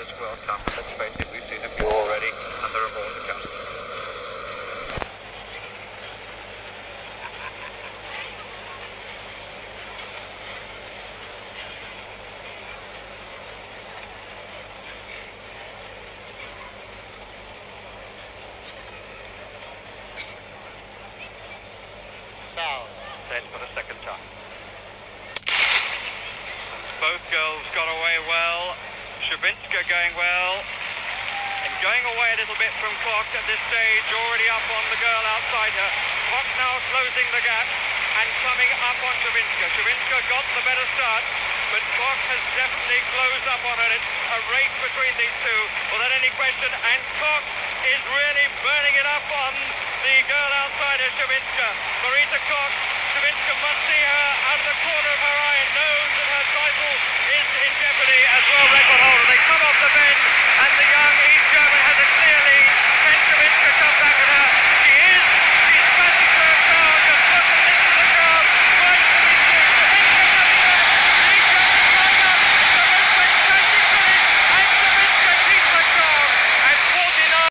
this World Cup. Let's face it, we've seen a few already, and there are more to come. For the second time. Both girls got away well. Szewińska going well. And going away a little bit from Koch at this stage, already up on the girl outside her. Koch now closing the gap and coming up on Szewińska. Szewińska got the better start, but Koch has definitely closed up on her. It's a race between these two, without any question. And Koch is really burning it up on the girl outside her, Szewińska. Marita Koch, Szewińska must see her out of the corner of her eye and knows that her title is in jeopardy as world record middle off the bay.